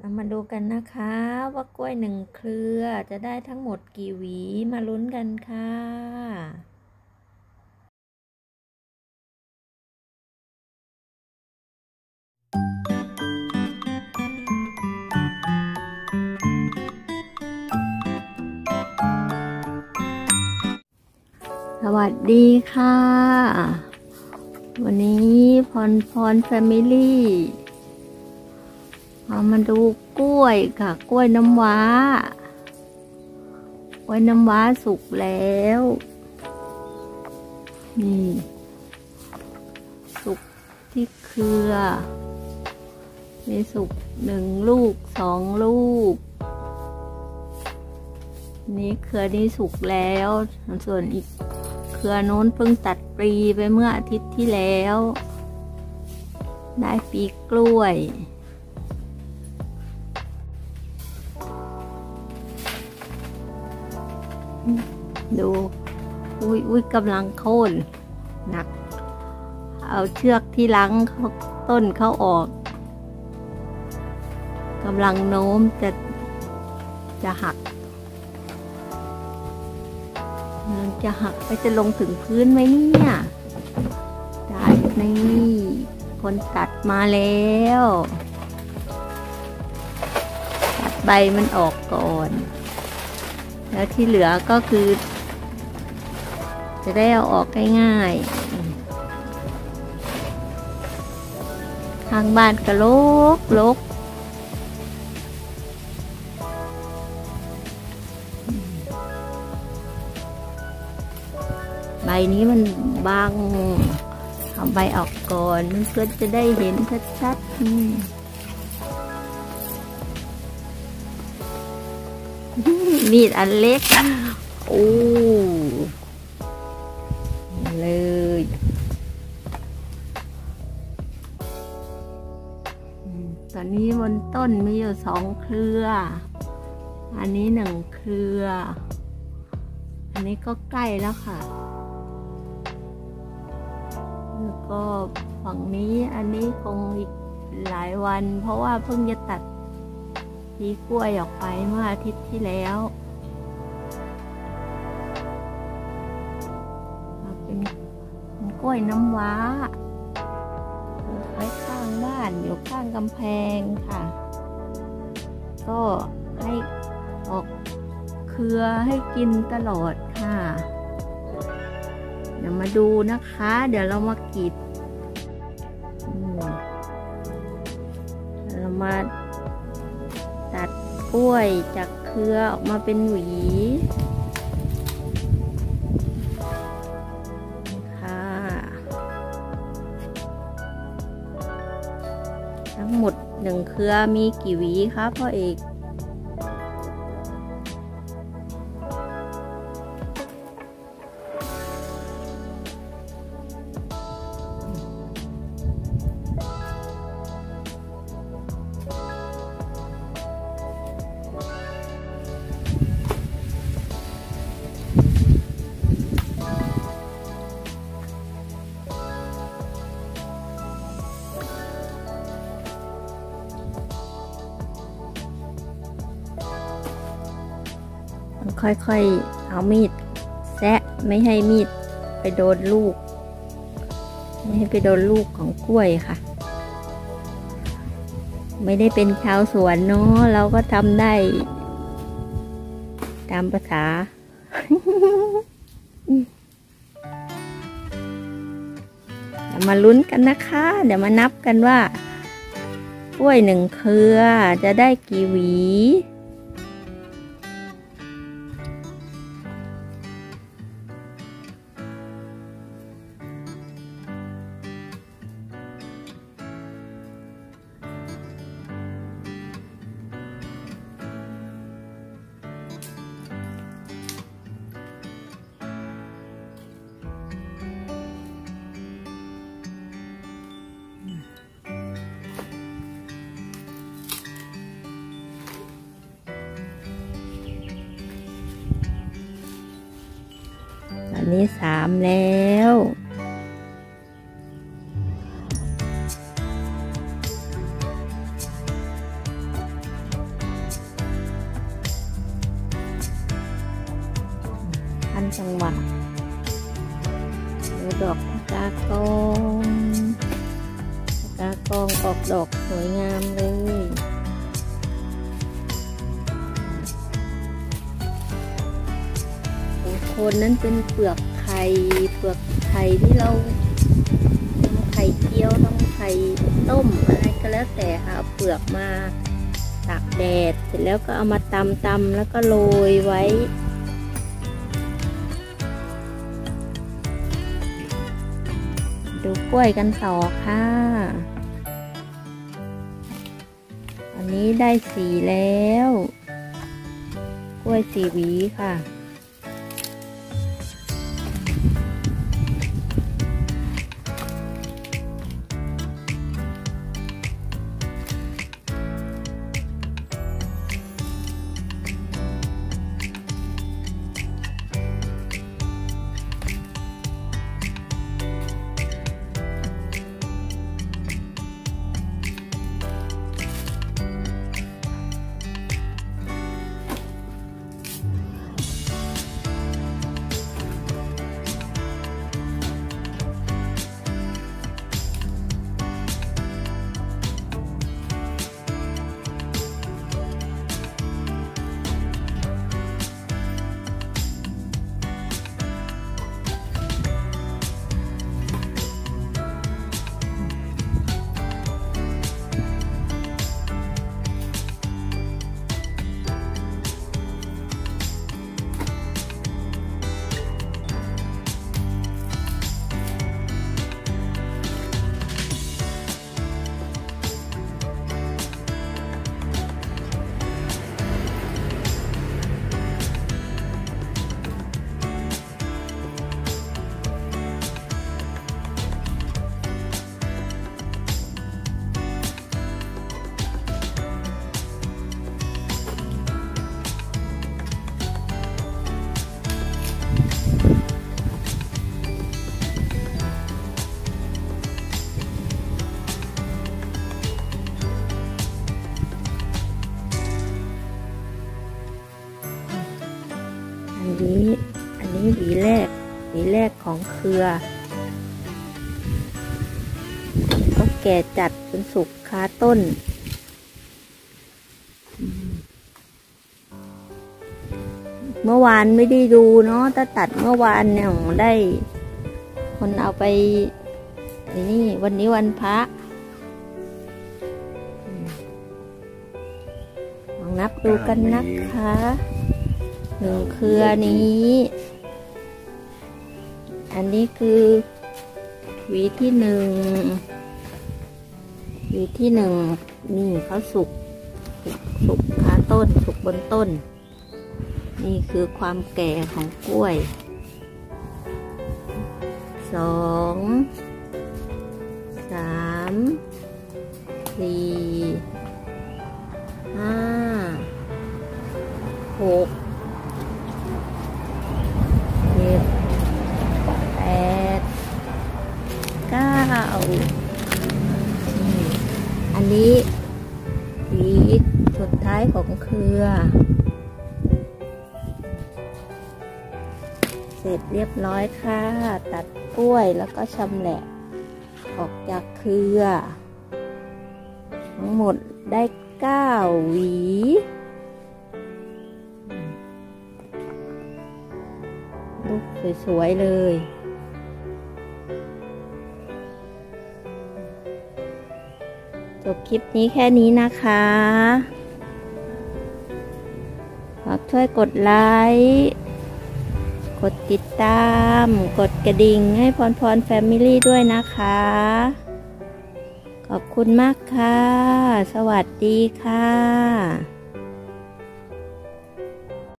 เรามาดูกันนะคะว่ากล้วยหนึ่งเครือจะได้ทั้งหมดกี่หวีมาลุ้นกันค่ะสวัสดีค่ะ วันนี้พรพรแฟมิลี่ เอามาดูกล้วยค่ะ กล้วยน้ำว้ากล้วยน้ำว้าสุกแล้ว นี่ สุกที่เครือ มีสุกหนึ่งลูกสองลูก นี่เครือนี้สุกแล้ว ส่วนอีกเครือโน้นเพิ่งตัดปลีไปเมื่ออาทิตย์ที่แล้ว ได้ปีกล้วย ดู อุ้ยอุ้ยกำลังโค่นหนัก เอาเชือกที่ล้างต้นเขาออกกำลังโน้มจะจะหักมันจะหักไปจะลงถึงพื้นไหมเนี่ยได้นี่คนตัดมาแล้ว ตัดใบมันออกก่อน แล้วที่เหลือก็คือ จะได้เอาออกง่ายๆทางบ้านก็ลกลกใบนี้มันบางเอาใบออกก่อนมันก็จะได้เห็นชัดๆ มีดอันเล็ก โอ้เลยตอนนี้บนต้นมีอยู่สองเครือ อันนี้หนึ่งเครือ อันนี้ก็ใกล้แล้วค่ะ แล้วก็ฝั่งนี้อันนี้คงอีกหลายวัน เพราะว่าเพิ่งจะตัด ปีกล้วยออกไปเมื่ออาทิตย์ที่แล้วเป็นกล้วยน้ำว้าไว้ข้างบ้านอยู่ข้างกำแพงค่ะ ก็ให้ออกเครือให้กินตลอดค่ะ เดี๋ยวมาดูนะคะ เดี๋ยวเรามากรีดเรามา ตัดกล้วยจากเครือออกมาเป็นหวี ค่ะ ทั้งหมดหนึ่งเครือมีกี่หวีครับพ่อเอก ค่อยๆ เอามีดแซะไม่ให้มีดไปโดนลูก ไม่ให้ไปโดนลูกของกล้วยค่ะ ไม่ได้เป็นชาวสวนเนาะเราก็ทำได้ ตามภาษาเดี๋ยวมาลุ้นกันนะคะ เดี๋ยวมานับกันว่ากล้วยหนึ่งเครือจะได้กี่หวี นี้สามแล้วอันจังหวะดอกกากองกากองออกดอกสวยงามเลย คนนั้นเป็นเปลือกไข่เปลือกไข่ที่เราทำไข่เจียวทำไข่ต้มอะไรก็แล้วแต่ค่ะเอาเปลือกมาตากแดดเสร็จแล้วก็เอามาตำตำแล้วก็โรยไว้ดูกล้วยกันต่อค่ะ อันนี้ได้สีแล้ว กล้วยสีหวีค่ะ นี้ อันนี้หวีแรกหวีแรกของเครือก็แก่จัดจนสุกคาต้น เมื่อวานไม่ได้ดูเนาะถ้าตัดเมื่อวานเนี่ยได้ คนเอาไปนี่วันนี้วันพระลองนับดูกันนะคะ หนึ่งเครือนี้ อันนี้คือหวีที่หนึ่งหวีที่หนึ่งนี่เขาสุก สุกสุกขาต้น สุกบนต้น นี่คือความแก่ของกล้วยสอง เก้าอันนี้หวีสุดท้ายของเครือ เสร็จเรียบร้อยค่ะ ตัดกล้วยแล้วก็ชำแหละ ออกจากเครือ ทั้งหมดได้เก้าหวีลูกสวย ๆ เลย คลิปนี้แค่นี้นะคะฝากช่วยกดไลค์ กดติดตาม กดกระดิ่งให้พรพรแฟมิลี่ด้วยนะคะ ขอบคุณมากค่ะ สวัสดีค่ะ